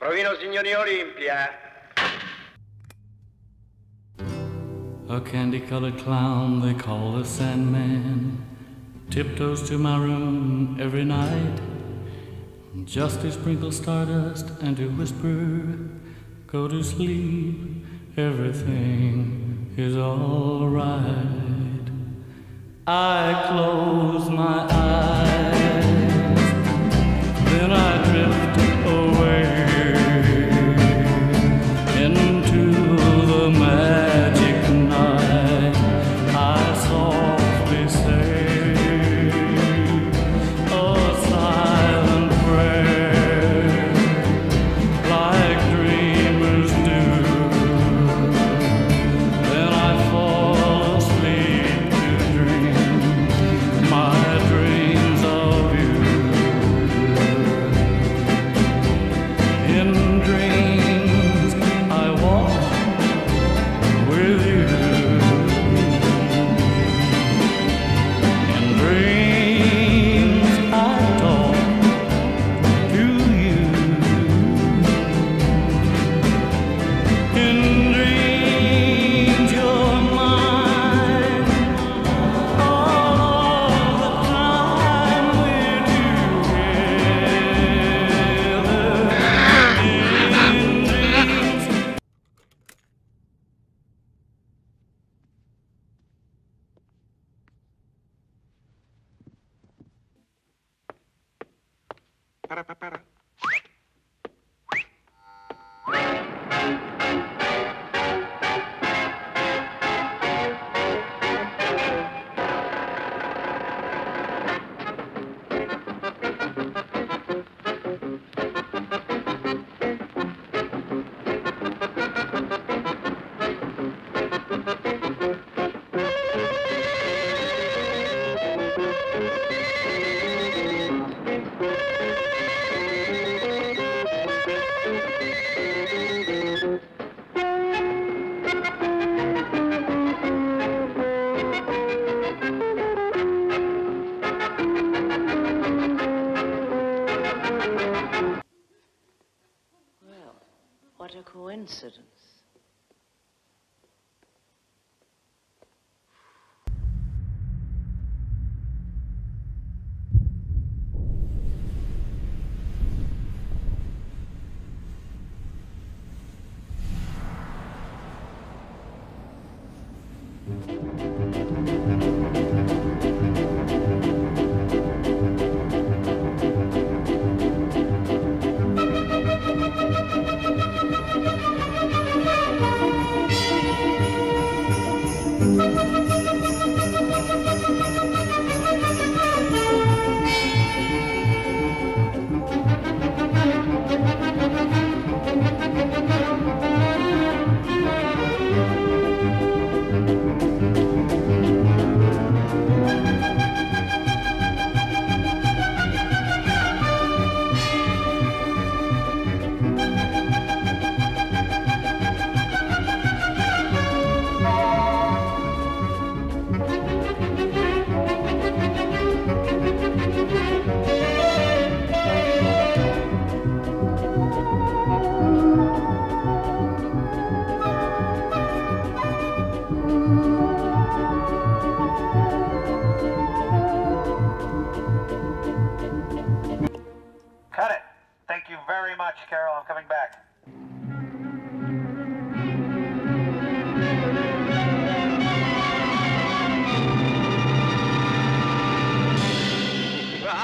Provino signori Olimpia. A candy colored clown they call the Sandman tiptoes to my room every night just to sprinkle stardust and to whisper, Go to sleep, everything is alright. I close my eyes, Para, para, para. What a coincidence. Cut Carol. I'm coming back.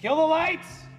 Kill the lights!